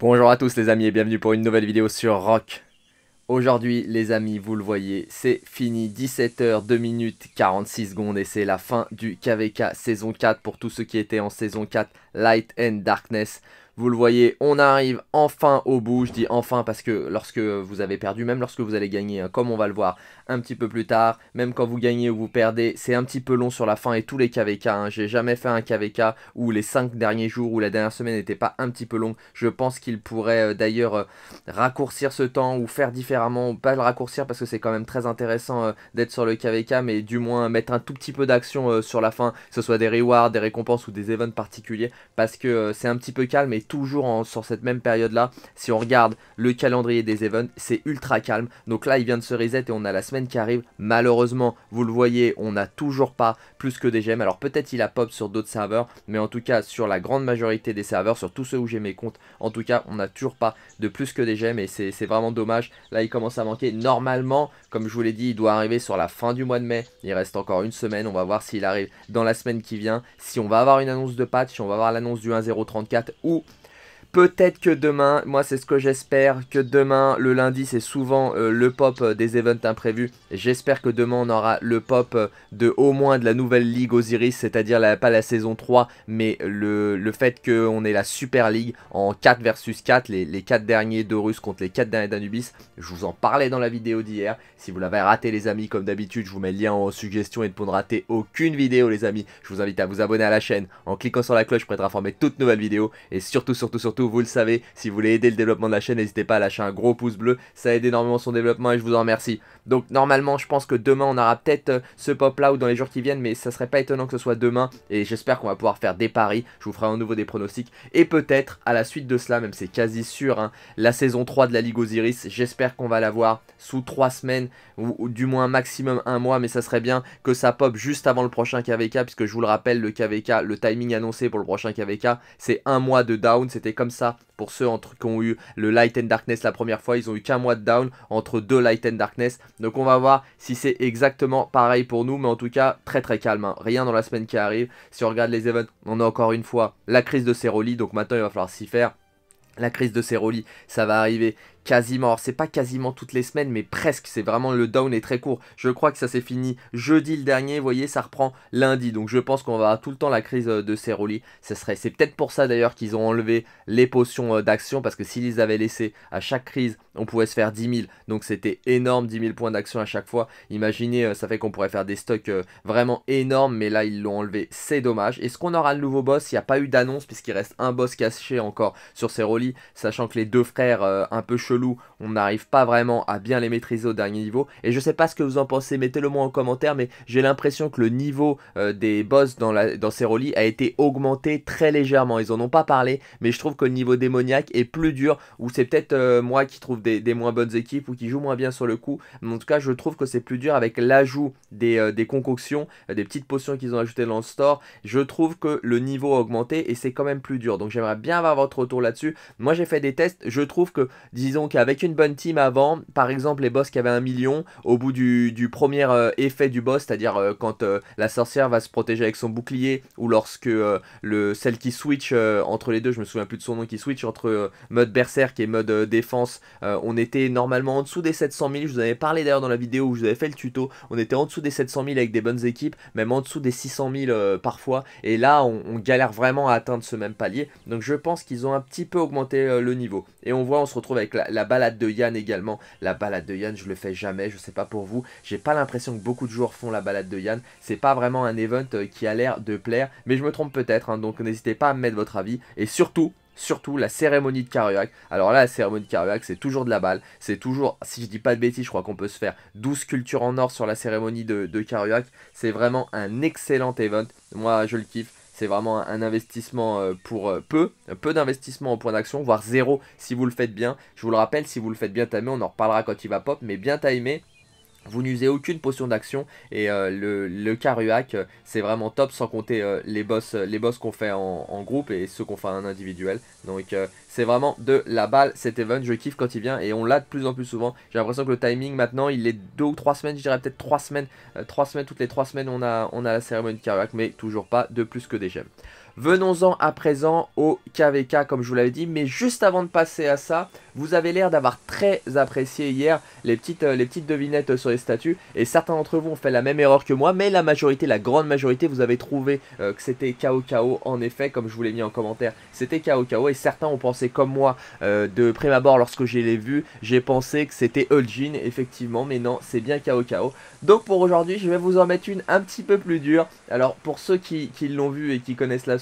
Bonjour à tous les amis et bienvenue pour une nouvelle vidéo sur Rock. Aujourd'hui les amis, vous le voyez, c'est fini, 17h, 2 minutes 46 secondes et c'est la fin du KVK saison 4 pour tous ceux qui étaient en saison 4 Light and Darkness. Vous le voyez, on arrive enfin au bout. Je dis enfin parce que lorsque vous avez perdu, même lorsque vous allez gagner, hein, comme on va le voir un petit peu plus tard, même quand vous gagnez ou vous perdez, c'est un petit peu long sur la fin et tous les KVK. Hein, J'ai jamais fait un KVK où les 5 derniers jours ou la dernière semaine n'était pas un petit peu long. Je pense qu'il pourrait euh, d'ailleurs euh, raccourcir ce temps ou faire différemment, pas le raccourcir parce que c'est quand même très intéressant euh, d'être sur le KVK, mais du moins mettre un tout petit peu d'action sur la fin, que ce soit des rewards, des récompenses ou des events particuliers, parce que c'est un petit peu calme et toujours sur cette même période là. Si on regarde le calendrier des events, c'est ultra calme. Donc là, il vient de se reset et on a la semaine qui arrive. Malheureusement, vous le voyez, on n'a toujours pas plus que des gemmes. Alors peut-être il a pop sur d'autres serveurs, mais en tout cas, sur la grande majorité des serveurs, sur tous ceux où j'ai mes comptes, en tout cas, on n'a toujours pas de plus que des gemmes et c'est vraiment dommage. Là, il commence à manquer. Normalement, comme je vous l'ai dit, il doit arriver sur la fin du mois de mai. Il reste encore une semaine. On va voir s'il arrive dans la semaine qui vient. Si on va avoir une annonce de patch, si on va avoir l'annonce du 1.034 ou Peut-être que demain, moi c'est ce que j'espère, que demain, le lundi c'est souvent euh, le pop euh, des events imprévus. J'espère que demain on aura le pop euh, de au moins de la nouvelle ligue Osiris, c'est-à-dire pas la saison 3, mais le, le fait qu'on ait la Super League en 4 versus 4, les, les 4 derniers d'Horus contre les 4 derniers d'Anubis. Je vous en parlais dans la vidéo d'hier. Si vous l'avez raté les amis, comme d'habitude, je vous mets le lien en suggestion et pour ne rater aucune vidéo les amis, je vous invite à vous abonner à la chaîne en cliquant sur la cloche pour être informé de toutes nouvelles vidéos. Et surtout, surtout, surtout, vous le savez, si vous voulez aider le développement de la chaîne, n'hésitez pas à lâcher un gros pouce bleu, ça aide énormément son développement et je vous en remercie. Donc normalement, je pense que demain, on aura peut-être euh, ce pop-là ou dans les jours qui viennent, mais ça serait pas étonnant que ce soit demain. Et j'espère qu'on va pouvoir faire des paris, je vous ferai à nouveau des pronostics. Et peut-être à la suite de cela, même c'est quasi sûr, hein, la saison 3 de la Ligue Osiris, j'espère qu'on va l'avoir sous 3 semaines ou, du moins maximum un mois, mais ça serait bien que ça pop juste avant le prochain KVK, puisque je vous le rappelle, le KVK, le timing annoncé pour le prochain KVK, c'est un mois de down, c'était comme ça pour ceux entre, qui ont eu le Light and Darkness la première fois, ils ont eu qu'un mois de down entre deux Light and Darkness. Donc on va voir si c'est exactement pareil pour nous, mais en tout cas très très calme. Hein. Rien dans la semaine qui arrive. Si on regarde les events, on a encore une fois la crise de Ceroli, donc maintenant il va falloir s'y faire. La crise de Ceroli, ça va arriver quasiment, c'est pas quasiment toutes les semaines, mais presque, c'est vraiment le down est très court. Je crois que ça s'est fini jeudi le dernier, vous voyez, ça reprend lundi, donc je pense qu'on va avoir tout le temps la crise euh, de Ceroli. serait, c'est peut-être pour ça d'ailleurs qu'ils ont enlevé les potions euh, d'action, parce que s'ils les avaient laissés à chaque crise, on pouvait se faire 10 000, donc c'était énorme, 10 000 points d'action à chaque fois. Imaginez, euh, ça fait qu'on pourrait faire des stocks vraiment énormes, mais là ils l'ont enlevé, c'est dommage. Est-ce qu'on aura le nouveau boss? Il n'y a pas eu d'annonce, puisqu'il reste un boss caché encore sur Ceroli, sachant que les deux frères un peu chelous on n'arrive pas vraiment à bien les maîtriser au dernier niveau. Et je sais pas ce que vous en pensez, mettez-le moi en commentaire, mais j'ai l'impression que le niveau euh, des boss dans, dans Ceroli a été augmenté très légèrement. Ils en ont pas parlé, mais je trouve que le niveau démoniaque est plus dur, ou c'est peut-être euh, moi qui trouve des, moins bonnes équipes, ou qui joue moins bien sur le coup. Mais en tout cas, je trouve que c'est plus dur avec l'ajout des, euh, des, concoctions, des petites potions qu'ils ont ajoutées dans le store. Je trouve que le niveau a augmenté et c'est quand même plus dur. Donc j'aimerais bien avoir votre retour là-dessus. Moi j'ai fait des tests, je trouve que, disons qu'avec une bonne team avant, par exemple les boss qui avaient un million, au bout du, premier euh, effet du boss, c'est-à-dire euh, quand euh, la sorcière va se protéger avec son bouclier, ou lorsque le, celle qui switch entre les deux, je me souviens plus de son nom, qui switch entre mode berserk et mode défense, on était normalement en dessous des 700 000, je vous avais parlé d'ailleurs dans la vidéo où je vous avais fait le tuto, on était en dessous des 700 000 avec des bonnes équipes, même en dessous des 600 000 parfois, et là on, galère vraiment à atteindre ce même palier, donc je pense qu'ils ont un petit peu augmenté le niveau, et on voit, on se retrouve avec la, la balade de Yann également. La balade de Yann, je le fais jamais, je sais pas pour vous. J'ai pas l'impression que beaucoup de joueurs font la balade de Yann. C'est pas vraiment un event euh, qui a l'air de plaire, mais je me trompe peut-être, hein. donc n'hésitez pas à me mettre votre avis. Et surtout, surtout la cérémonie de Karuak. Alors là, la cérémonie de Karuak, c'est toujours de la balle. C'est toujours, si je dis pas de bêtises, je crois qu'on peut se faire 12 sculptures en or sur la cérémonie de, de. C'est vraiment un excellent event. Moi, je le kiffe. C'est vraiment un investissement euh, pour euh, peu, peu d'investissement en point d'action, voire zéro si vous le faites bien. Je vous le rappelle, si vous le faites bien timer, on en reparlera quand il va pop, mais bien timer, vous n'usez aucune potion d'action et euh, le, le Karuak c'est vraiment top sans compter les boss, les boss qu'on fait en, groupe et ceux qu'on fait en individuel. Donc c'est vraiment de la balle cet event, je kiffe quand il vient et on l'a de plus en plus souvent. J'ai l'impression que le timing maintenant il est deux ou trois semaines, je dirais peut-être trois semaines, trois semaines, toutes les trois semaines on a, on a la cérémonie Karuak mais toujours pas de plus que des gemmes. Venons-en à présent au KVK comme je vous l'avais dit, mais juste avant de passer à ça, vous avez l'air d'avoir très apprécié hier les petites, euh, les petites devinettes sur les statues. Et certains d'entre vous ont fait la même erreur que moi, mais la majorité, la grande majorité, vous avez trouvé euh, que c'était KO en effet, comme je vous l'ai mis en commentaire, c'était KO et certains ont pensé comme moi euh, de prime abord lorsque je l'ai vu, j'ai pensé que c'était Eul'jin effectivement, mais non, c'est bien KO Donc pour aujourd'hui, je vais vous en mettre une un petit peu plus dure. Alors pour ceux qui, qui l'ont vu et qui connaissent la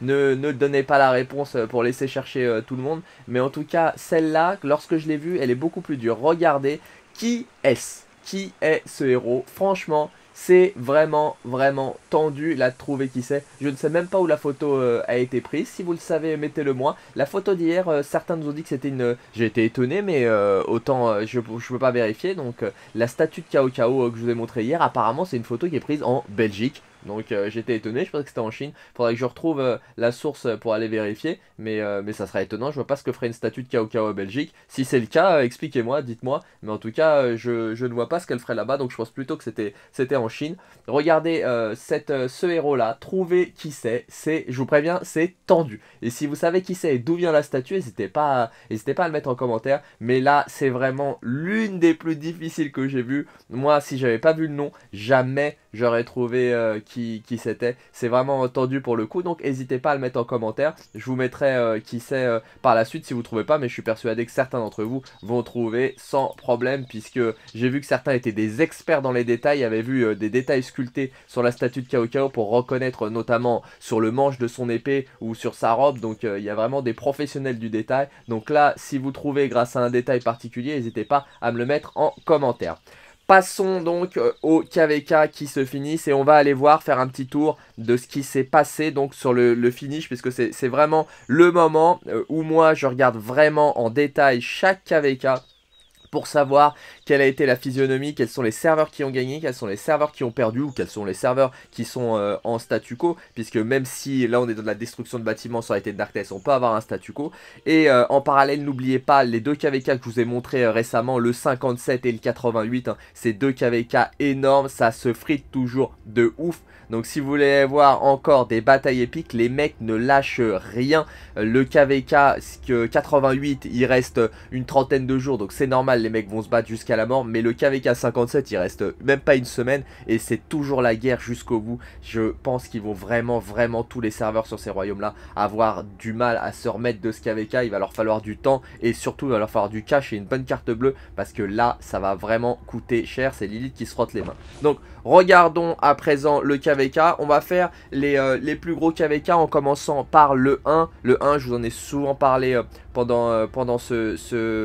ne, ne donnez pas la réponse pour laisser chercher tout le monde, mais en tout cas, celle-là, lorsque je l'ai vue, elle est beaucoup plus dure. Regardez, qui est-ce? Qui est ce héros? Franchement, c'est vraiment, vraiment tendu là de trouver qui c'est. Je ne sais même pas où la photo euh, a été prise. Si vous le savez, mettez-le moi. La photo d'hier, euh, certains nous ont dit que c'était une... J'ai été étonné, mais euh, autant je ne peux pas vérifier. Donc la statue de Kao Kao que je vous ai montré hier, apparemment c'est une photo qui est prise en Belgique. Donc euh, j'étais étonné, je pensais que c'était en Chine. Faudrait que je retrouve euh, la source pour aller vérifier. Mais, euh, ça serait étonnant, je vois pas ce que ferait une statue de Kao Kao Belgique. Si c'est le cas, expliquez-moi, dites-moi. Mais en tout cas, je, ne vois pas ce qu'elle ferait là-bas. Donc je pense plutôt que c'était en Chine. Regardez ce héros-là, trouvez qui c'est. C'est, je vous préviens, c'est tendu. Et si vous savez qui c'est et d'où vient la statue, n'hésitez pas, à, pas à le mettre en commentaire. Mais là, c'est vraiment l'une des plus difficiles que j'ai vues. Moi, si j'avais pas vu le nom, jamais j'aurais trouvé euh, qui, qui c'était. C'est vraiment tendu pour le coup, donc n'hésitez pas à le mettre en commentaire. Je vous mettrai euh, qui c'est euh, par la suite si vous trouvez pas, mais je suis persuadé que certains d'entre vous vont trouver sans problème, puisque j'ai vu que certains étaient des experts dans les détails, avaient vu des détails sculptés sur la statue de Kao pour reconnaître notamment sur le manche de son épée ou sur sa robe, donc il y a vraiment des professionnels du détail. Donc là, si vous trouvez grâce à un détail particulier, n'hésitez pas à me le mettre en commentaire. Passons donc euh, au KVK qui se finissent et on va aller voir, faire un petit tour de ce qui s'est passé donc sur le, finish puisque c'est vraiment le moment euh, où moi je regarde vraiment en détail chaque KVK pour savoir quelle a été la physionomie, quels sont les serveurs qui ont gagné, quels sont les serveurs qui ont perdu ou quels sont les serveurs qui sont euh, en statu quo, puisque même si là on est dans la destruction de bâtiments sur la de Darkness, on peut avoir un statu quo. Et euh, en parallèle, n'oubliez pas les deux KVK que je vous ai montré euh, récemment, le 57 et le 88, hein, ces deux KVK énormes, ça se frite toujours de ouf. Donc si vous voulez voir encore des batailles épiques, les mecs ne lâchent rien. Le KVK 88, il reste une trentaine de jours, donc c'est normal, les mecs vont se battre jusqu'à la mort. Mais le KVK 57, il reste même pas une semaine et c'est toujours la guerre jusqu'au bout. Je pense qu'ils vont vraiment, vraiment tous les serveurs sur ces royaumes-là avoir du mal à se remettre de ce KVK. Il va leur falloir du temps et surtout il va leur falloir du cash et une bonne carte bleue parce que là, ça va vraiment coûter cher. C'est Lilith qui se frotte les mains. Donc regardons à présent le KVK on va faire les, euh, les, plus gros KVK en commençant par le 1. Le 1, je vous en ai souvent parlé euh, pendant, euh, pendant ce,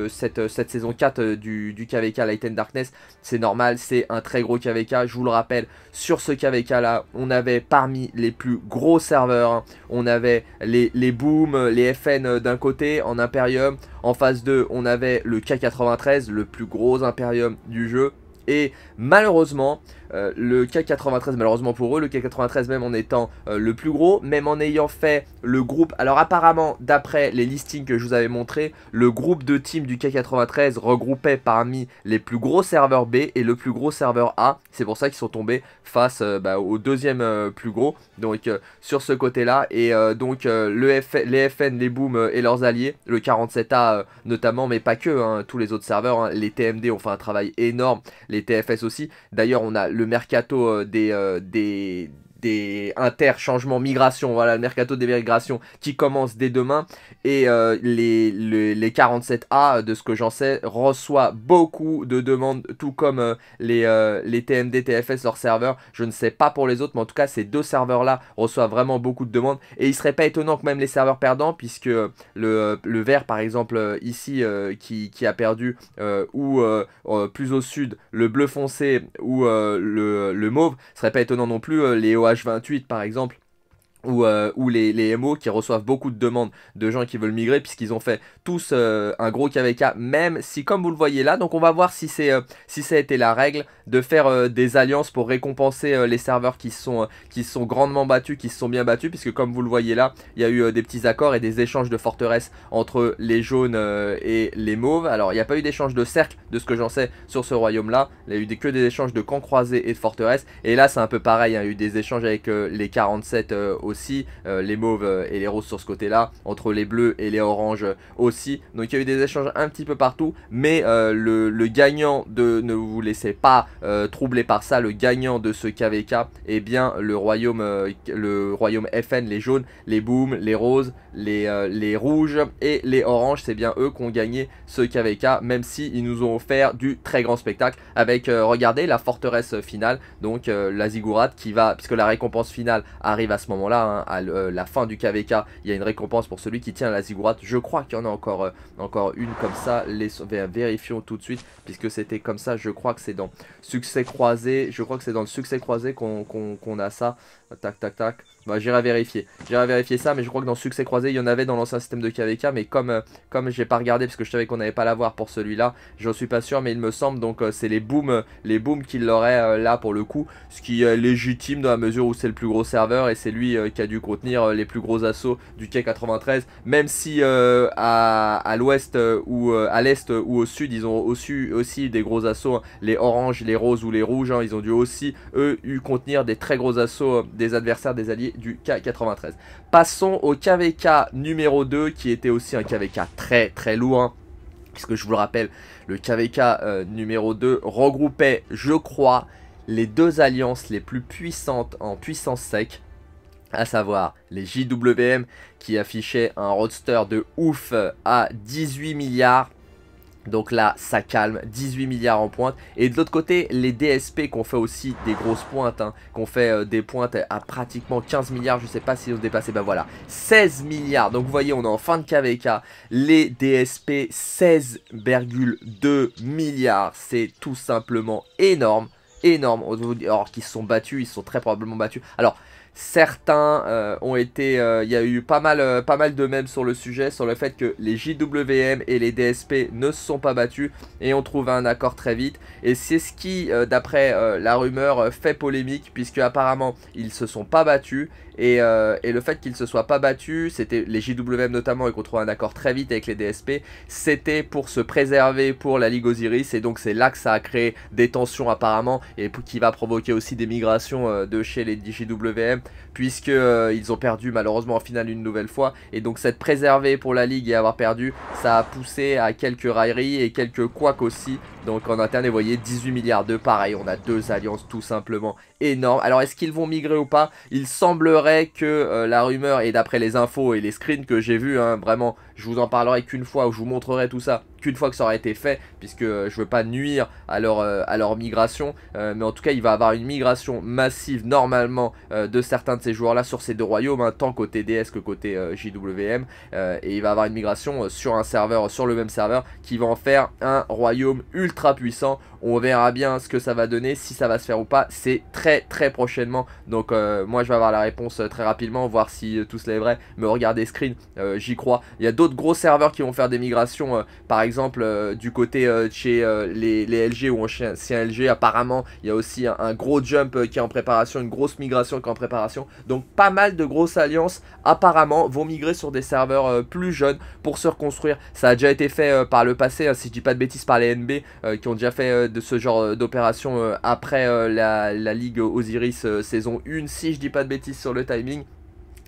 cette, cette, saison 4 du, du, KVK Light and Darkness. C'est normal, c'est un très gros KVK. Je vous le rappelle, sur ce KVK là, on avait parmi les plus gros serveurs, hein, on avait les, les Boom, les FN d'un côté en Imperium. En phase 2, on avait le K93, le plus gros Imperium du jeu. Et malheureusement, euh, le K93 malheureusement pour eux, le K93 même en étant euh, le plus gros, même en ayant fait le groupe, alors apparemment d'après les listings que je vous avais montré, le groupe de team du K93 regroupait parmi les plus gros serveurs B et le plus gros serveur A, c'est pour ça qu'ils sont tombés face euh, bah, au deuxième plus gros, donc sur ce côté là, et donc le les FN, les Boom et leurs alliés, le 47A notamment, mais pas que, hein, tous les autres serveurs, hein, les TMD ont fait un travail énorme, les TFS aussi, d'ailleurs on a le mercato euh, des, euh, des, des interchangements migration, voilà le mercato des migrations qui commence dès demain. Et euh, les, les, 47A de ce que j'en sais reçoit beaucoup de demandes tout comme euh, les, euh, les TMD, TFS, leurs serveurs, je ne sais pas pour les autres mais en tout cas ces deux serveurs là reçoivent vraiment beaucoup de demandes. Et il serait pas étonnant que même les serveurs perdants puisque le, le vert par exemple ici qui, qui, a perdu ou plus au sud le bleu foncé ou le, le mauve, serait pas étonnant non plus les OH28 par exemple ou, euh, les, les, MO qui reçoivent beaucoup de demandes de gens qui veulent migrer puisqu'ils ont fait tous euh, un gros KVK même si comme vous le voyez là donc on va voir si c'est euh, si ça a été la règle de faire des alliances pour récompenser les serveurs qui sont qui sont grandement battus qui se sont bien battus puisque comme vous le voyez là il y a eu des petits accords et des échanges de forteresses entre les jaunes et les mauves alors il n'y a pas eu d'échange de cercle de ce que j'en sais sur ce royaume là il y a eu que des échanges de camps croisés et de forteresses et là c'est un peu pareil hein. il y a eu des échanges avec les 47 aussi aussi, les mauves et les roses sur ce côté-là, entre les bleus et les oranges aussi. Donc il y a eu des échanges un petit peu partout, mais le, gagnant de, ne vous laissez pas troubler par ça, le gagnant de ce KVK est bien le royaume, le royaume FN, les jaunes, les booms, les roses, les, rouges et les oranges, c'est bien eux qui ont gagné ce KVK, même si nous ont offert du très grand spectacle avec, regardez, la forteresse finale, donc la Ziggurat qui va, puisque la récompense finale arrive à ce moment-là, hein, à la fin du KVK, il y a une récompense pour celui qui tient la Ziggurat. Je crois qu'il y en a encore, euh, encore une comme ça. Les, vérifions tout de suite, puisque c'était comme ça. Je crois que c'est dans Succès Croisé. Je crois que c'est dans le Succès Croisé qu'on a ça. Tac, tac, tac. Bah, j'irai vérifier. J'irai vérifier ça, mais je crois que dans Succès Croisé, il y en avait dans l'ancien système de KVK, mais comme, euh, comme j'ai pas regardé, parce que je savais qu'on n'avait pas l'avoir pour celui-là, j'en suis pas sûr, mais il me semble, donc euh, c'est les booms, les booms qu'il aurait là pour le coup, ce qui est légitime dans la mesure où c'est le plus gros serveur, et c'est lui qui a dû contenir les plus gros assauts du K93, même si à, à l'ouest ou à l'est ou au sud, ils ont aussi, aussi des gros assauts, les oranges, les roses ou les rouges, hein. ils ont dû aussi, eux, eu contenir des très gros assauts des adversaires des alliés du K93. Passons au KVK numéro 2 qui était aussi un KVK très très lourd. Puisque je vous le rappelle, le KVK euh, numéro 2 regroupait, je crois, les deux alliances les plus puissantes en puissance sec à savoir les JWM qui affichaient un roadster de ouf à 18 milliards donc là, ça calme, 18 milliards en pointe. Et de l'autre côté, les DSP qu'on fait aussi des grosses pointes, hein, qu'on fait euh, des pointes à pratiquement 15 milliards, je sais pas si on se dépassait, ben voilà, 16 milliards. Donc vous voyez, on est en fin de KVK, les DSP 16,2 milliards, c'est tout simplement énorme, énorme. Alors qu'ils se sont battus, ils sont très probablement battus. Alors, Certains euh, ont été, euh, il y a eu pas mal, euh, pas de mèmes sur le sujet, sur le fait que les JWM et les DSP ne se sont pas battus et ont trouvé un accord très vite. Et c'est ce qui, d'après la rumeur, fait polémique puisque apparemment ils se sont pas battus et, le fait qu'ils se soient pas battus, c'était les JWM notamment et qu'on trouve un accord très vite avec les DSP, c'était pour se préserver pour la Ligue Osiris et donc c'est là que ça a créé des tensions apparemment et qui va provoquer aussi des migrations de chez les JWM puisque euh, ils ont perdu malheureusement en finale une nouvelle fois. Et donc cette préservée pour la ligue et avoir perdu ça a poussé à quelques railleries et quelques couacs aussi. Donc en interne vous voyez 18 milliards de pareil on a deux alliances tout simplement énormes alors est-ce qu'ils vont migrer ou pas? Il semblerait que euh, la rumeur et d'après les infos et les screens que j'ai vus hein, vraiment je vous en parlerai qu'une fois où je vous montrerai tout ça. Qu'une fois que ça aura été fait, puisque je veux pas nuire à leur, euh, à leur migration, euh, mais en tout cas il va avoir une migration massive normalement euh, de certains de ces joueurs là sur ces deux royaumes, hein, tant côté DS que côté JWM, et il va avoir une migration sur un serveur, sur le même serveur, qui va en faire un royaume ultra puissant, on verra bien ce que ça va donner, si ça va se faire ou pas, c'est très très prochainement, donc moi je vais avoir la réponse très rapidement, voir si tout cela est vrai, mais regardez screen, j'y crois, il y a d'autres gros serveurs qui vont faire des migrations, par exemple euh, du côté euh, chez euh, les, LG ou ancien LG, apparemment, il y a aussi un, gros jump qui est en préparation, une grosse migration qui est en préparation. Donc, pas mal de grosses alliances, apparemment, vont migrer sur des serveurs plus jeunes pour se reconstruire. Ça a déjà été fait par le passé, hein, si je dis pas de bêtises, par les NB, qui ont déjà fait de ce genre d'opération après la, la, Ligue Osiris saison 1, si je dis pas de bêtises sur le timing.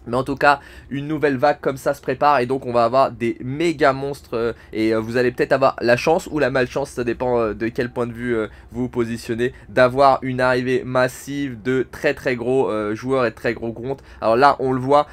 Mais en tout cas, une nouvelle vague comme ça se prépare et donc on va avoir des méga monstres euh, et euh, vous allez peut-être avoir la chance ou la malchance, ça dépend euh, de quel point de vue vous positionnez, d'avoir une arrivée massive de très très gros joueurs et très gros comptes. Alors là, on le voit.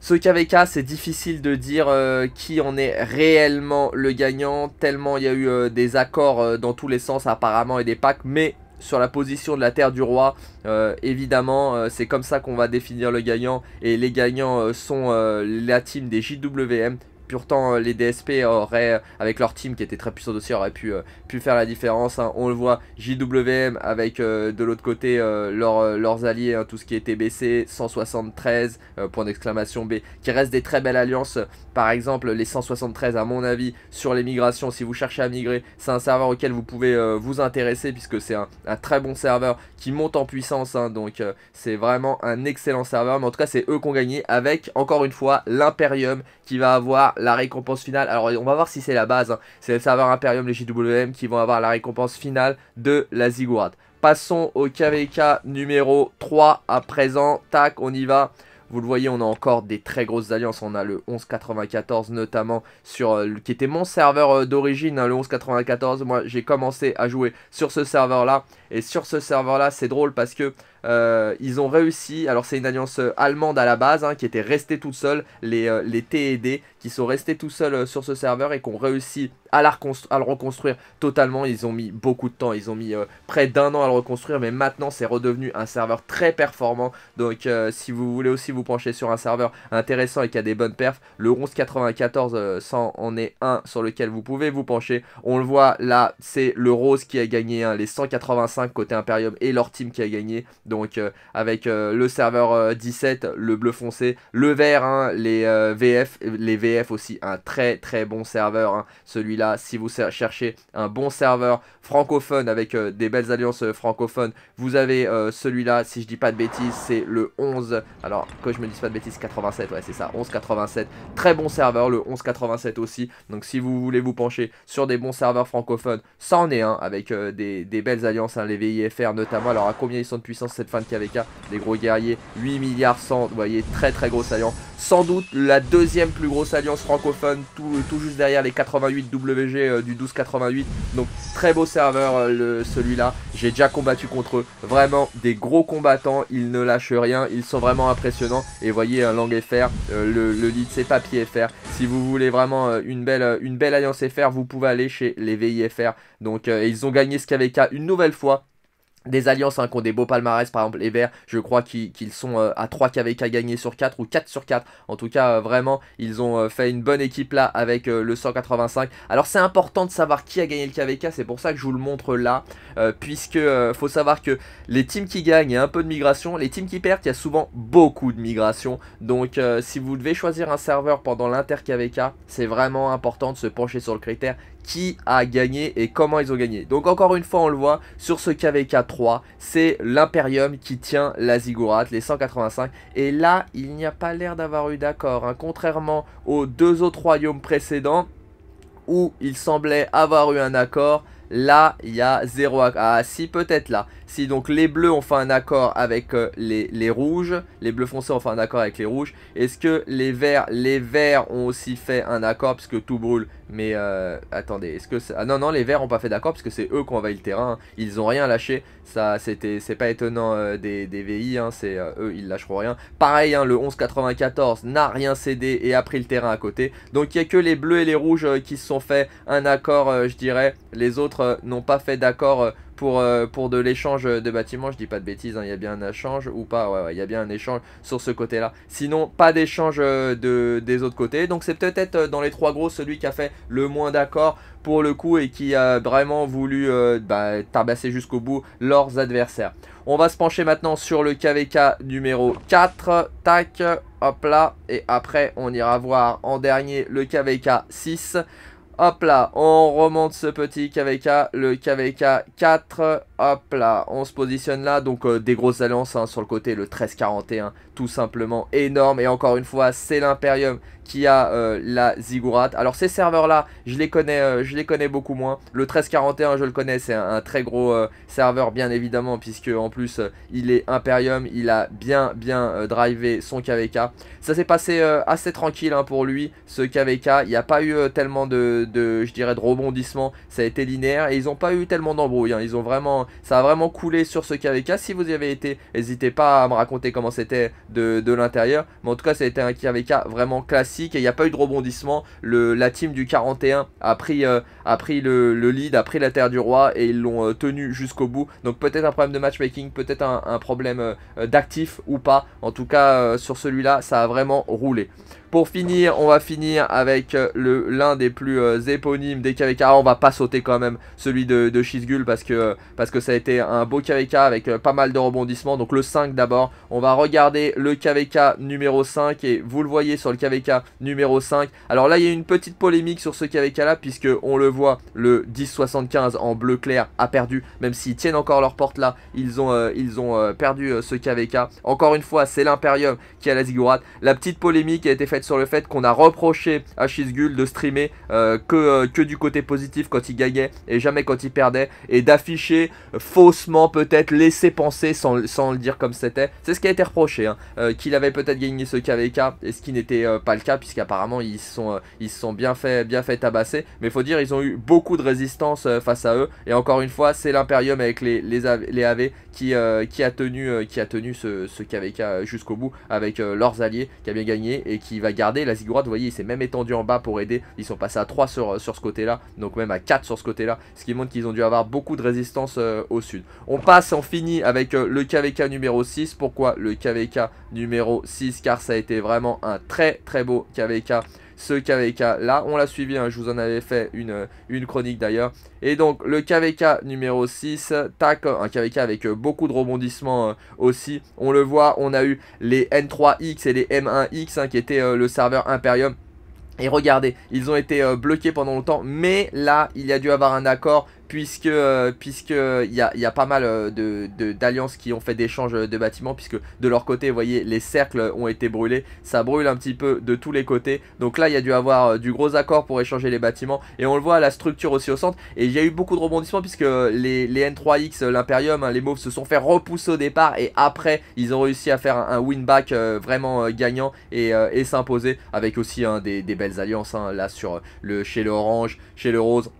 Ce KVK, c'est difficile de dire qui en est réellement le gagnant, tellement il y a eu des accords dans tous les sens apparemment et des packs, mais sur la position de la Terre du Roi. Euh, évidemment, euh, c'est comme ça qu'on va définir le gagnant. Et les gagnants euh, sont la team des JWM. Pourtant, les DSP auraient, avec leur team qui était très puissant aussi, auraient pu, pu faire la différence. Hein. On le voit, JWM avec de l'autre côté leurs alliés, hein, tout ce qui était TBC, 173, point d'exclamation B, qui reste des très belles alliances par exemple les 173 à mon avis sur les migrations si vous cherchez à migrer c'est un serveur auquel vous pouvez euh, vous intéresser puisque c'est un, très bon serveur qui monte en puissance hein. donc euh, c'est vraiment un excellent serveur mais en tout cas c'est eux qui ont gagné avec encore une fois l'Imperium qui va avoir la récompense finale alors on va voir si c'est la base hein. c'est le serveur Imperium les JWM qui vont avoir la récompense finale de la Ziggurat passons au KVK numéro 3 à présent tac on y va Vous le voyez, on a encore des très grosses alliances. On a le 1194 notamment, sur, qui était mon serveur d'origine, hein, le 1194. Moi, j'ai commencé à jouer sur ce serveur-là. Et sur ce serveur-là, c'est drôle parce que euh, ils ont réussi, alors c'est une alliance euh, allemande à la base, hein, qui était restée toute seule, les, euh, les TED, qui sont restés tout seuls sur ce serveur et qui ont réussi à, la le reconstruire totalement. Ils ont mis beaucoup de temps, ils ont mis près d'un an à le reconstruire, mais maintenant c'est redevenu un serveur très performant. Donc si vous voulez aussi vous pencher sur un serveur intéressant et qui a des bonnes perfs, le 1194 100 en est un sur lequel vous pouvez vous pencher. On le voit là, c'est le rose qui a gagné, hein, les 185 côté Imperium et leur team qui a gagné. Euh, avec euh, le serveur 17, euh, le bleu foncé, le vert, hein, les VF, les VF aussi, un très très bon serveur. Hein. Celui-là, si vous cherchez un bon serveur francophone avec des belles alliances francophones, vous avez celui-là, si je dis pas de bêtises, c'est le 11. Alors que je me dise pas de bêtises, 87, ouais c'est ça, 1187. Très bon serveur, le 1187 aussi. Donc si vous voulez vous pencher sur des bons serveurs francophones, ça en est un avec des, belles alliances, hein, les VIFR notamment. Alors à combien ils sont de puissance fin de KVK. Des gros guerriers, 8 milliards 100, vous voyez, très très grosse alliance. Sans doute la deuxième plus grosse alliance francophone, tout, tout juste derrière les 88 WG euh, du 1288. Donc très beau serveur euh, celui-là. J'ai déjà combattu contre eux. Vraiment des gros combattants, ils ne lâchent rien, ils sont vraiment impressionnants. Et voyez un langue FR, euh, le, le, lead c'est papier FR. Si vous voulez vraiment une belle, une belle alliance FR, vous pouvez aller chez les VIFR. Donc ils ont gagné ce KVK une nouvelle fois des alliances hein, qui ont des beaux palmarès, par exemple les Verts, je crois qu'ils sont euh, à 3 KVK gagnés sur 4 ou 4 sur 4. En tout cas, euh, vraiment, ils ont euh, fait une bonne équipe là avec le 185. Alors c'est important de savoir qui a gagné le KVK, c'est pour ça que je vous le montre là, puisque faut savoir que les teams qui gagnent, il y a un peu de migration, les teams qui perdent, il y a souvent beaucoup de migration. Donc si vous devez choisir un serveur pendant l'inter KVK, c'est vraiment important de se pencher sur le critère qui a gagné et comment ils ont gagné. Donc encore une fois on le voit sur ce KVK 3 c'est l'Imperium qui tient la Ziggurat, les 185 et là il n'y a pas l'air d'avoir eu d'accord hein. contrairement aux deux autres royaumes précédents où il semblait avoir eu un accord Là, il y a zéro accord. Ah, si, peut-être là. Si donc les bleus ont fait un accord avec euh, les, rouges, les bleus foncés ont fait un accord avec les rouges. Est-ce que les verts, les verts ont aussi fait un accord puisque tout brûle? Mais euh, attendez, est-ce que ah non non les verts ont pas fait d'accord parce que c'est eux qui ont envahi le terrain. Ils ont rien lâché. Ça c'était c'est pas étonnant euh, des, des, VI. Hein. C'est eux ils lâcheront rien. Pareil hein, le 1194 n'a rien cédé et a pris le terrain à côté. Donc il y a que les bleus et les rouges qui se sont fait un accord, je dirais. Les autres n'ont pas fait d'accord pour, euh, pour de l'échange de bâtiments. Je dis pas de bêtises, hein, il y a bien un échange ou pas. Ouais, il y a bien un échange sur ce côté-là. Sinon, pas d'échange euh, de, des autres côtés. Donc c'est peut-être euh, dans les trois gros celui qui a fait le moins d'accord pour le coup et qui a vraiment voulu bah, tabasser jusqu'au bout leurs adversaires. On va se pencher maintenant sur le KVK numéro 4. Tac, hop là. Et après, on ira voir en dernier le KVK 6. Hop là, on remonte ce petit KVK, le KVK 4. Hop là, on se positionne là. Donc euh, des grosses alliances hein, sur le côté, le 1341, tout simplement énorme. Et encore une fois, c'est l'Imperium qui a euh, la Ziggurat. Alors ces serveurs là, je les connais, euh, je les connais beaucoup moins. Le 1341, je le connais, c'est un, très gros serveur bien évidemment, puisque en plus il est Imperium, il a bien bien drivé son KVK. Ça s'est passé assez tranquille hein, pour lui, ce KVK. Il n'y a pas eu tellement de, je dirais, de rebondissement. Ça a été linéaire et ils n'ont pas eu tellement d'embrouilles. Hein. Ils ont vraiment ça a vraiment coulé sur ce KVK. Si vous y avez été, n'hésitez pas à me raconter comment c'était de, l'intérieur. Mais en tout cas, ça a été un KVK vraiment classique et il n'y a pas eu de rebondissement. Le, la team du 41 a pris, euh, a pris le, lead, a pris la terre du roi et ils l'ont euh, tenu jusqu'au bout. Donc peut-être un problème de matchmaking, peut-être un, problème euh, d'actif ou pas. En tout cas, sur celui-là, ça a vraiment roulé. Pour finir, on va finir avec euh, l'un des plus euh, éponymes des KVK. on va pas sauter quand même celui de, de Shizgul parce que, parce que ça a été un beau KVK avec euh, pas mal de rebondissements. Donc le 5 d'abord. On va regarder le KVK numéro 5 et vous le voyez sur le KVK numéro 5. Alors là, il y a une petite polémique sur ce KVK là puisque on le voit, le 1075 en bleu clair a perdu. Même s'ils tiennent encore leur porte là, ils ont, ils ont perdu ce KVK. Encore une fois, c'est l'Imperium qui a la Ziggurat. La petite polémique a été faite sur le fait qu'on a reproché à Shizgul de streamer que, que du côté positif quand il gagnait et jamais quand il perdait et d'afficher faussement peut-être laisser penser sans, le dire comme c'était. C'est ce qui a été reproché, hein, qu'il avait peut-être gagné ce KVK et ce qui n'était pas le cas puisqu'apparemment ils se sont bien fait, bien fait tabasser. Mais faut dire ils ont eu beaucoup de résistance face à eux et encore une fois c'est l'Imperium avec les, les, AV qui, qui a tenu, qui a tenu ce, ce KVK jusqu'au bout avec leurs alliés qui a bien gagné et qui va garder la Ziggurat. Vous voyez il s'est même étendu en bas pour aider. Ils sont passés à 3 sur, sur ce côté là donc même à 4 sur ce côté là ce qui montre qu'ils ont dû avoir beaucoup de résistance au sud. On passe, on finit avec le KVK numéro 6. Pourquoi le KVK numéro 6 Car ça a été vraiment un très très beau KVK ce KVK là. On l'a suivi, hein, je vous en avais fait une, chronique d'ailleurs. Et donc le KVK numéro 6, tac, un KVK avec beaucoup de rebondissements euh, aussi. On le voit, on a eu les N3X et les M1X hein, qui étaient euh, le serveur Imperium. Et regardez, ils ont été euh, bloqués pendant longtemps, mais là, il y a dû avoir un accord puisque euh, puisque il y a, y a, pas mal euh, de d'alliances qui ont fait d'échanges de bâtiments puisque de leur côté vous voyez les cercles ont été brûlés. Ça brûle un petit peu de tous les côtés. Donc là il y a dû avoir euh, du gros accord pour échanger les bâtiments. Et on le voit la structure aussi au centre. Et il y a eu beaucoup de rebondissements puisque les, les N3X l'Imperium hein, les Mauves se sont fait repousser au départ. Et après ils ont réussi à faire un, win back vraiment gagnant et, et s'imposer avec aussi hein, des, belles alliances hein, là sur le chez le orange chez le rose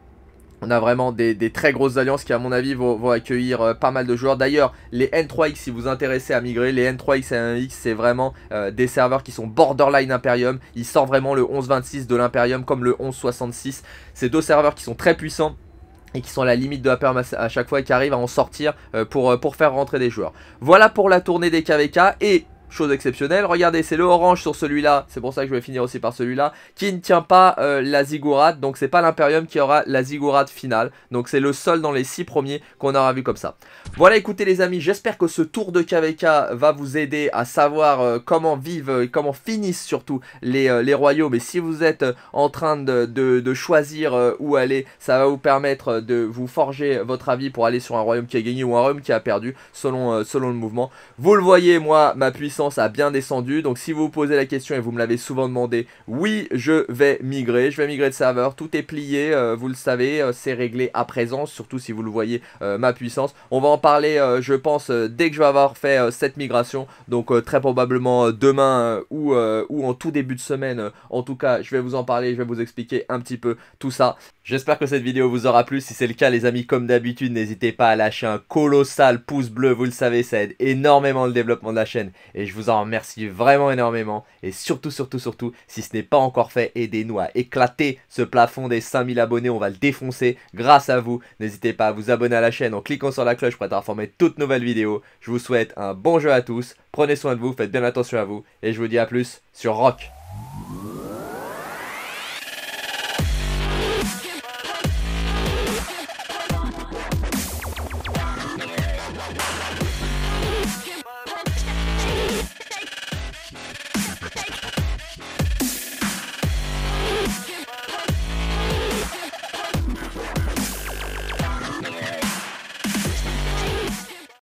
on a vraiment des, très grosses alliances qui à mon avis vont, accueillir euh, pas mal de joueurs. D'ailleurs les N3X si vous intéressez à migrer, les N3X et N1X c'est vraiment euh, des serveurs qui sont borderline Imperium. Ils sortent vraiment le 1126 de l'Imperium comme le 1166. C'est deux serveurs qui sont très puissants et qui sont à la limite de la perm à chaque fois et qui arrivent à en sortir euh, pour, pour faire rentrer des joueurs. Voilà pour la tournée des KVK et chose exceptionnelle. Regardez, c'est le orange sur celui-là, c'est pour ça que je vais finir aussi par celui-là, qui ne tient pas euh, la ziggurat, donc c'est pas l'Imperium qui aura la ziggurat finale. Donc c'est le seul dans les 6 premiers qu'on aura vu comme ça. Voilà, écoutez les amis, j'espère que ce tour de KVK va vous aider à savoir euh, comment vivent et comment finissent surtout les, euh, les royaumes. Et si vous êtes en train de, de, choisir où aller, ça va vous permettre de vous forger votre avis pour aller sur un royaume qui a gagné ou un royaume qui a perdu, selon, selon le mouvement. Vous le voyez, moi, ma puissance a bien descendu. Donc si vous vous posez la question et vous me l'avez souvent demandé, oui, je vais migrer. Je vais migrer de serveur. Tout est plié, euh, vous le savez, euh, c'est réglé à présent, surtout si vous le voyez, euh, ma puissance. On va en parler, je pense, dès que je vais avoir fait cette migration. Donc très probablement demain ou, ou en tout début de semaine. en tout cas, je vais vous en parler, je vais vous expliquer un petit peu tout ça. J'espère que cette vidéo vous aura plu. Si c'est le cas, les amis, comme d'habitude, n'hésitez pas à lâcher un colossal pouce bleu. Vous le savez, ça aide énormément le développement de la chaîne. Et je vous en remercie vraiment énormément. Et surtout, surtout, surtout, si ce n'est pas encore fait, aidez-nous à éclater ce plafond des 5000 abonnés. On va le défoncer grâce à vous. N'hésitez pas à vous abonner à la chaîne en cliquant sur la cloche pour être informé de toutes nouvelles vidéos. Je vous souhaite un bon jeu à tous. Prenez soin de vous, faites bien attention à vous. Et je vous dis à plus sur Rock.